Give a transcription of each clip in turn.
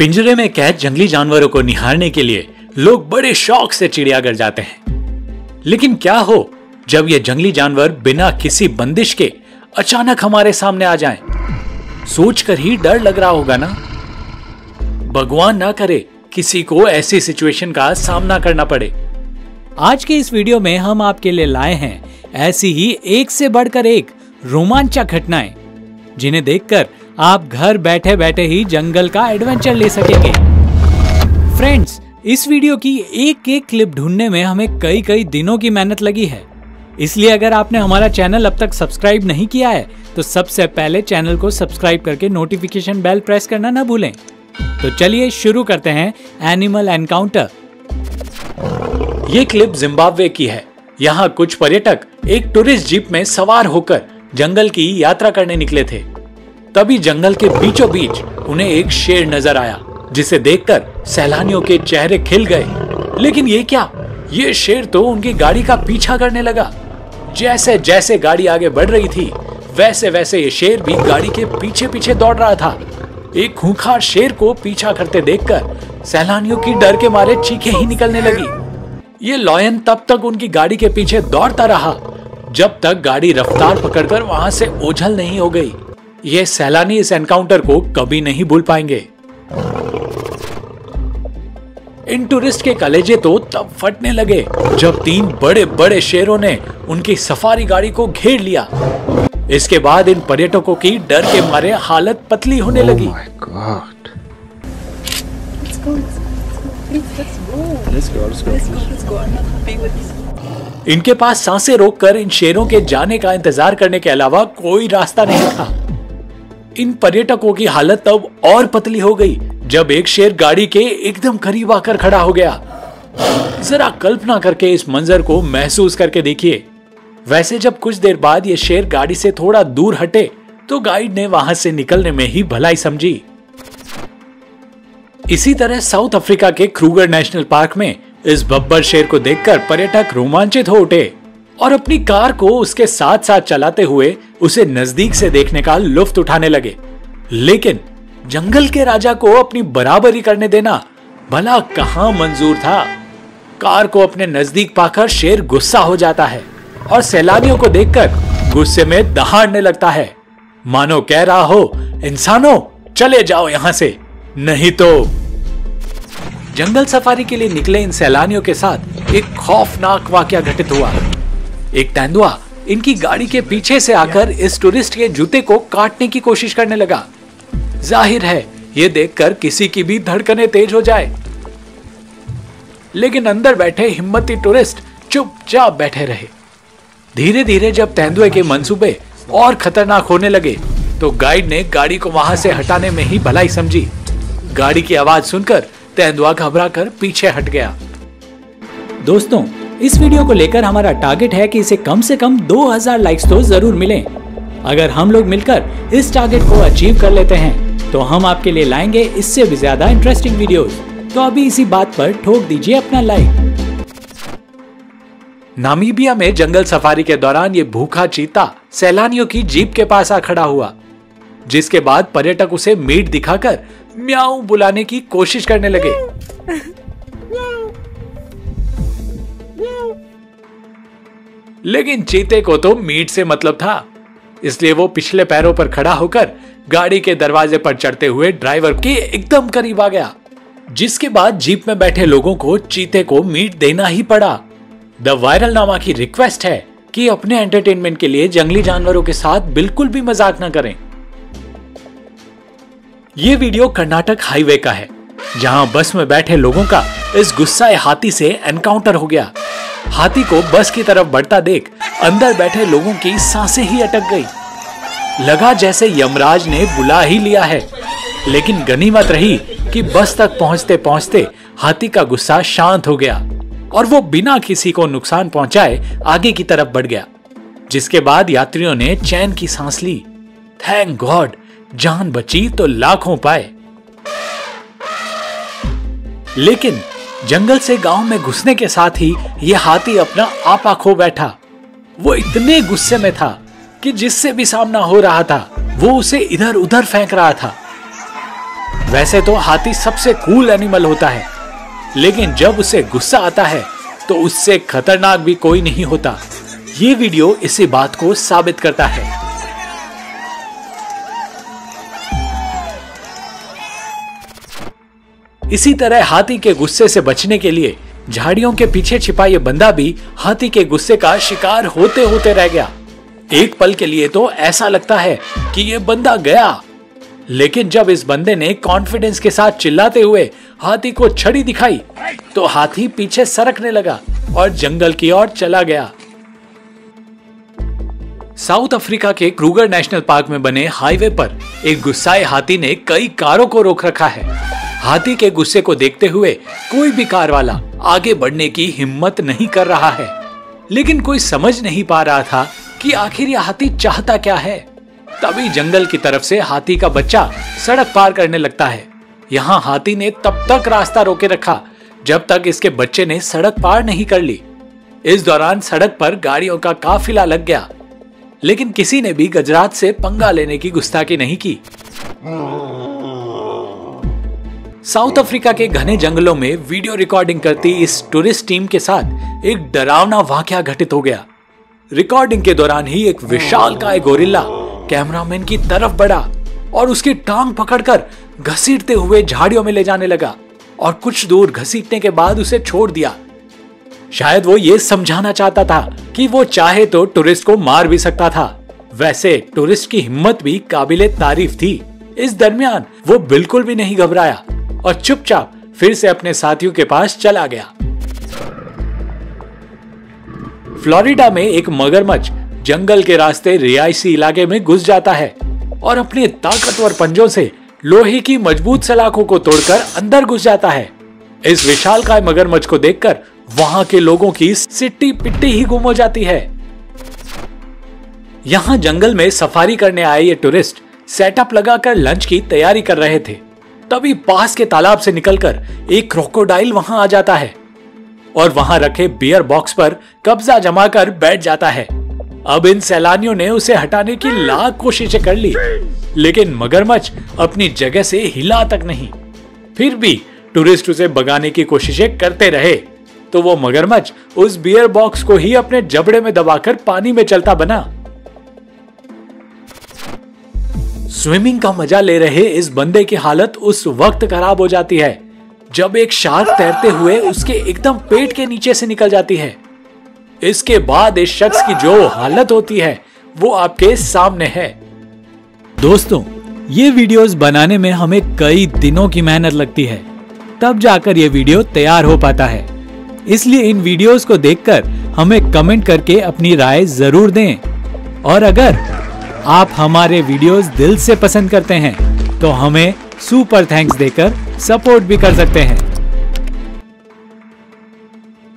पिंजरे में कैद जंगली जानवरों को निहारने के लिए लोग बड़े शौक से चिड़ियाघर जाते हैं। लेकिन क्या हो, जब ये जंगली जानवर बिना किसी बंदिश के अचानक हमारे सामने आ जाएँ? सोचकर ही डर लग रहा होगा ना? भगवान ना करे, किसी को ऐसी सिचुएशन का सामना करना पड़े। आज के इस वीडियो में हम आपके लिए लाए हैं ऐसी ही एक से बढ़कर एक रोमांचक घटनाएँ, जिन्हें देखकर आप घर बैठे बैठे ही जंगल का एडवेंचर ले सकेंगे। फ्रेंड्स इस वीडियो की एक एक क्लिप ढूँढने में हमें कई कई दिनों की मेहनत लगी है। इसलिए अगर आपने हमारा चैनल अब तक सब्सक्राइब नहीं किया है तो सबसे पहले चैनल को सब्सक्राइब करके नोटिफिकेशन बेल प्रेस करना ना भूलें। तो चलिए शुरू करते हैं एनिमल एनकाउंटर ये क्लिप जिम्बाब्वे की है। यहाँ कुछ पर्यटक एक टूरिस्ट जीप में सवार होकर जंगल की यात्रा करने निकले थे। तभी जंगल के बीचों बीच उन्हें एक शेर नज़र आया, जिसे देखकर सैलानियों के चेहरे खिल गए। लेकिन ये क्या? ये शेर तो उनकी गाड़ी का पीछा करने लगा। जैसे जैसे गाड़ी आगे बढ़ रही थी वैसे वैसे ये शेर भी गाड़ी के पीछे पीछे दौड़ रहा था। एक खूंखार शेर को पीछा करते देखकर सैलानियों की डर के मारे चीखे ही निकलने लगी। ये लॉयन तब तक उनकी गाड़ी के पीछे दौड़ता रहा, जब तक गाड़ी रफ्तार पकड़कर वहाँ से ओझल नहीं हो गई। ये सैलानी इस एनकाउंटर को कभी नहीं भूल पाएँगे। इन टूरिस्ट के कलेजे तो तब फटने लगे जब तीन बड़े बड़े शेरों ने उनकी सफारी गाड़ी को घेर लिया। इसके बाद इन पर्यटकों की डर के मारे हालत पतली होने लगी। Oh let's go, let's go. Let's go. इनके पास साँसें रोककर इन शेरों के जाने का इंतज़ार करने के अलावा कोई रास्ता नहीं था। इन पर्यटकों की हालत तब और पतली हो गई, जब एक शेर गाड़ी के एकदम करीब आकर खड़ा हो गया। जरा कल्पना करके इस मंजर को महसूस करके देखिए। वैसे जब कुछ देर बाद ये शेर गाड़ी से थोड़ा दूर हटे तो गाइड ने वहाँ से निकलने में ही भलाई समझी। इसी तरह साउथ अफ्रीका के क्रूगर नेशनल पार्क में इस बब्बर शेर को देखकर पर्यटक रोमांचित हो उठे। और अपनी कार को उसके साथ साथ चलाते हुए उसे नज़दीक से देखने का लुफ्त उठाने लगे। लेकिन जंगल के राजा को अपनी बराबरी करने देना भला कहाँ मंजूर था? कार को अपने नज़दीक पाकर शेर गुस्सा हो जाता है और सैलानियों को देखकर गुस्से में दहाड़ने लगता है। मानो कह रहा हो, इंसानों, चले जाओ यहाँ से। नहीं तो। जंगल सफारी के लिए निकले इन सैलानियों के साथ एक खौफनाक वाक्य घटित हुआ। एक तेंदुआ इनकी गाड़ी के पीछे से आकर इस टूरिस्ट के जूते को काटने की कोशिश करने लगा। ज़ाहिर है, ये देखकर किसी की भी धड़कने तेज हो जाए। लेकिन अंदर बैठे हिम्मती टूरिस्ट चुपचाप बैठे रहे। धीरे धीरे जब तेंदुए के मंसूबे और खतरनाक होने लगे तो गाइड ने गाड़ी को वहाँ से हटाने में ही भलाई समझी। गाड़ी की आवाज़ सुनकर तेंदुआ घबरा कर पीछे हट गया। दोस्तों इस वीडियो को लेकर हमारा टारगेट है कि इसे कम से कम 2000 लाइक्स तो ज़रूर मिलें। अगर हम लोग मिलकर इस टारगेट को अचीव कर लेते हैं तो हम आपके लिए लाएँगे इससे भी ज़्यादा इंटरेस्टिंग वीडियोस। तो अभी इसी बात पर ठोक दीजिए अपना लाइक नामीबिया में जंगल सफारी के दौरान ये भूखा चीता सैलानियों की जीप के पास आ खड़ा हुआ, जिसके बाद पर्यटक उसे मीट दिखाकर म्याऊ बुलाने की कोशिश करने लगे लेकिन चीते को तो मीट से मतलब था। इसलिए वो पिछले पैरों पर खड़ा होकर गाड़ी के दरवाजे पर चढ़ते हुए ड्राइवर के एकदम करीब आ गया, जिसके बाद जीप में बैठे लोगों को चीते को मीट देना ही पड़ा। द वायरल नामा की रिक्वेस्ट है कि अपने एंटरटेनमेंट के लिए जंगली जानवरों के साथ बिल्कुल भी मज़ाक न करें। ये वीडियो कर्नाटक हाईवे का है, जहाँ बस में बैठे लोगों का इस गुस्साए हाथी से एनकाउंटर हो गया। हाथी को बस की तरफ़ बढ़ता देख अंदर बैठे लोगों की साँसें ही अटक गई। लगा जैसे यमराज ने बुला ही लिया है। लेकिन गनीमत रही कि बस तक पहुँचते पहुँचते हाथी का गुस्सा शांत हो गया और वो बिना किसी को नुकसान पहुँचाए आगे की तरफ़ बढ़ गया। जिसके बाद यात्रियों ने चैन की सांस ली। थैंक गॉड जान बची तो लाखों पाए। लेकिन जंगल से गाँव में घुसने के साथ ही यह हाथी अपना आपा खो बैठा। वो इतने गुस्से में था कि जिससे भी सामना हो रहा था, वो उसे इधर उधर फेंक रहा था। वैसे तो हाथी सबसे कूल एनिमल होता है, लेकिन जब उसे गुस्सा आता है तो उससे खतरनाक भी कोई नहीं होता। ये वीडियो इसी बात को साबित करता है। इसी तरह हाथी के गुस्से से बचने के लिए झाड़ियों के पीछे छिपा ये बंदा भी हाथी के गुस्से का शिकार होते होते रह गया। एक पल के लिए तो ऐसा लगता है कि ये बंदा गया। लेकिन जब इस बंदे ने कॉन्फिडेंस के साथ चिल्लाते हुए हाथी को छड़ी दिखाई तो हाथी पीछे सरकने लगा और जंगल की ओर चला गया। साउथ अफ्रीका के क्रूगर नेशनल पार्क में बने हाईवे पर एक गुस्साए हाथी ने कई कारों को रोक रखा है। हाथी के गुस्से को देखते हुए कोई भी कार वाला आगे बढ़ने की हिम्मत नहीं कर रहा है। लेकिन कोई समझ नहीं पा रहा था कि आखिर यह हाथी चाहता क्या है। तभी जंगल की तरफ़ से हाथी का बच्चा सड़क पार करने लगता है। यहाँ हाथी ने तब तक रास्ता रोके रखा, जब तक इसके बच्चे ने सड़क पार नहीं कर ली। इस दौरान सड़क पर गाड़ियों का काफिला लग गया। लेकिन किसी ने भी गजरात से पंगा लेने की गुस्ताखी नहीं की। साउथ अफ्रीका के घने जंगलों में वीडियो रिकॉर्डिंग करती इस टूरिस्ट टीम के साथ एक डरावना वाक्य घटित हो गया। रिकॉर्डिंग के दौरान ही एक विशाल काय गोरिल्ला कैमरामैन की तरफ़ बढ़ा और उसकी टांग पकड़कर घसीटते हुए झाड़ियों में ले जाने लगा और कुछ दूर घसीटने के बाद उसे छोड़ दिया। शायद वो ये समझाना चाहता था कि वो चाहे तो टूरिस्ट को मार भी सकता था। वैसे टूरिस्ट की हिम्मत भी काबिले तारीफ़ थी। इस दरमियान वो बिल्कुल भी नहीं घबराया। और चुपचाप फिर से अपने साथियों के पास चला गया। फ्लोरिडा में एक मगरमच्छ जंगल के रास्ते रिहायशी इलाके में घुस जाता है और अपने ताकतवर पंजों से लोहे की मज़बूत सलाखों को तोड़कर अंदर घुस जाता है। इस विशाल काय मगरमच्छ को देखकर वहाँ के लोगों की सिट्टी पिट्टी ही गुम हो जाती है। यहाँ जंगल में सफारी करने आए ये टूरिस्ट सेटअप लगाकर लंच की तैयारी कर रहे थे। तभी पास के तालाब से निकलकर एक क्रोकोडाइल वहाँ आ जाता है और वहाँ रखे बियर बॉक्स पर कब्जा जमाकर बैठ जाता है। अब इन सैलानियों ने उसे हटाने की लाख कोशिशें कर ली, लेकिन मगरमच्छ अपनी जगह से हिला तक नहीं। फिर भी टूरिस्ट उसे भगाने की कोशिशें करते रहे तो वो मगरमच्छ उस बियर बॉक्स को ही अपने जबड़े में दबाकर पानी में चलता बना। स्विमिंग का मज़ा ले रहे इस बंदे की हालत उस वक्त खराब हो जाती है, जब एक शार्क तैरते हुए उसके एकदम पेट के नीचे से निकल जाती है। इसके बाद इस शख्स की जो हालत होती है, वो आपके सामने है। दोस्तों, ये वीडियोस बनाने में हमें कई दिनों की मेहनत लगती है, तब जाकर ये वीडियो तैयार हो पाता है। इसलिए इन वीडियोस को देखकर हमें कमेंट करके अपनी राय ज़रूर दें। और अगर आप हमारे वीडियोस दिल से पसंद करते हैं तो हमें सुपर थैंक्स देकर सपोर्ट भी कर सकते हैं।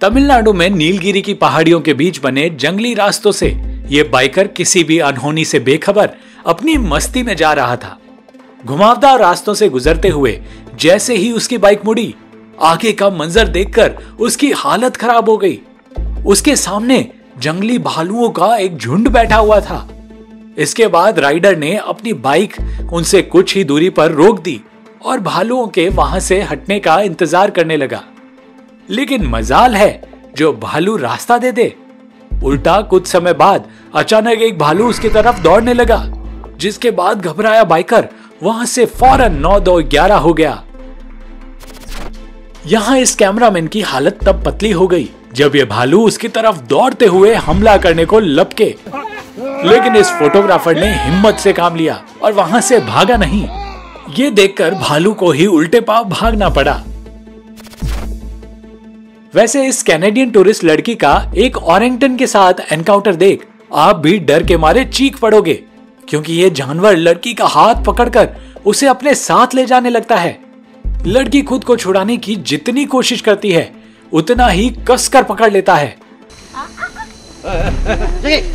तमिलनाडु में नीलगिरी की पहाड़ियों के बीच बने जंगली रास्तों से ये बाइकर किसी भी अनहोनी से बेखबर अपनी मस्ती में जा रहा था। घुमावदार रास्तों से गुजरते हुए जैसे ही उसकी बाइक मुड़ी, आगे का मंजर देखकर उसकी हालत खराब हो गई। उसके सामने जंगली भालुओं का एक झुंड बैठा हुआ था। इसके बाद राइडर ने अपनी बाइक उनसे कुछ ही दूरी पर रोक दी और भालुओं के वहाँ से हटने का इंतज़ार करने लगा। लेकिन मजाल है, जो भालू रास्ता दे दे। उल्टा कुछ समय बाद अचानक एक भालू उसकी तरफ़ दौड़ने लगा, जिसके बाद घबराया बाइकर वहाँ से फ़ौरन नौ दो ग्यारह हो गया। यहाँ इस कैमरामैन की हालत तब पतली हो गई, जब ये भालू उसकी तरफ़ दौड़ते हुए हमला करने को लपके। लेकिन इस फोटोग्राफर ने हिम्मत से काम लिया और वहाँ से भागा नहीं। ये देखकर भालू को ही उल्टे पाव भागना पड़ा। वैसे इस कैनेडियन टूरिस्ट लड़की का एक ऑरेंगटन के साथ एनकाउंटर देख आप भी डर के मारे चीख पड़ोगे, क्योंकि ये जानवर लड़की का हाथ पकड़कर उसे अपने साथ ले जाने लगता है। लड़की खुद को छुड़ाने की जितनी कोशिश करती है, उतना ही कसकर पकड़ लेता है। Hey,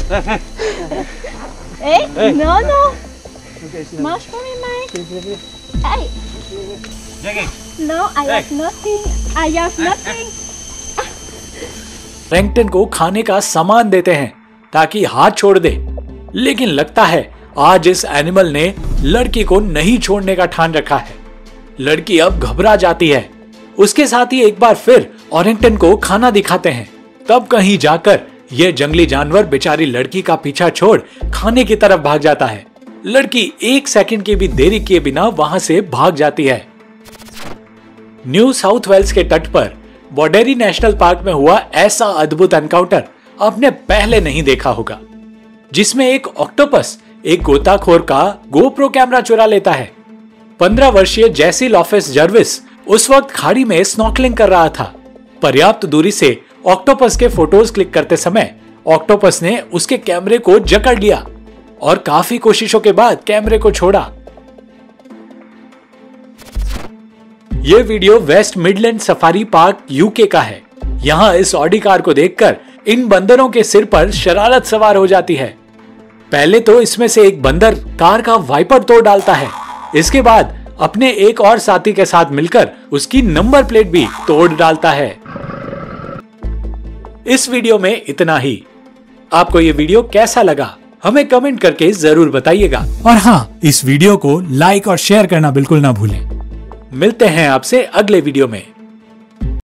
no, no. Much for me, Mike. Hey. No, I have nothing. I have nothing. रेंगटन को खाने का सामान देते हैं ताकि हाथ छोड़ दे लेकिन लगता है आज इस एनिमल ने लड़की को नहीं छोड़ने का ठान रखा है लड़की अब घबरा जाती है उसके साथ ही एक बार फिर ऑरिंगटन को खाना दिखाते हैं तब कहीं जाकर यह जंगली जानवर बेचारी लड़की का पीछा छोड़ खाने की तरफ़ भाग जाता है। लड़की एक सेकंड की भी देरी किए बिना वहाँ से भाग जाती है। न्यू साउथ वेल्स के तट पर बॉडेरी नेशनल पार्क में हुआ ऐसा अद्भुत एनकाउंटर आपने पहले नहीं देखा होगा, जिसमें एक ऑक्टोपस, एक गोताखोर का गोप्रो कैमरा चुरा लेता है। पंद्रह वर्षीय जैसी लॉफिस जर्विस उस वक्त खाड़ी में स्नॉकलिंग कर रहा था। पर्याप्त दूरी से ऑक्टोपस के फ़ोटोज़ क्लिक करते समय ऑक्टोपस ने उसके कैमरे को जकड़ लिया और काफ़ी कोशिशों के बाद कैमरे को छोड़ा। यह video West Midland Safari Park UK का है। यहाँ इस ऑडी कार को देखकर इन बंदरों के सिर पर शरारत सवार हो जाती है। पहले तो इसमें से एक बंदर कार का वाइपर तोड़ डालता है। इसके बाद अपने एक और साथी के साथ मिलकर उसकी नंबर प्लेट भी तोड़ डालता है। इस वीडियो में इतना ही। आपको ये वीडियो कैसा लगा हमें कमेंट करके ज़रूर बताइएगा। और हाँ इस वीडियो को लाइक और शेयर करना बिल्कुल ना भूलें। मिलते हैं आपसे अगले वीडियो में।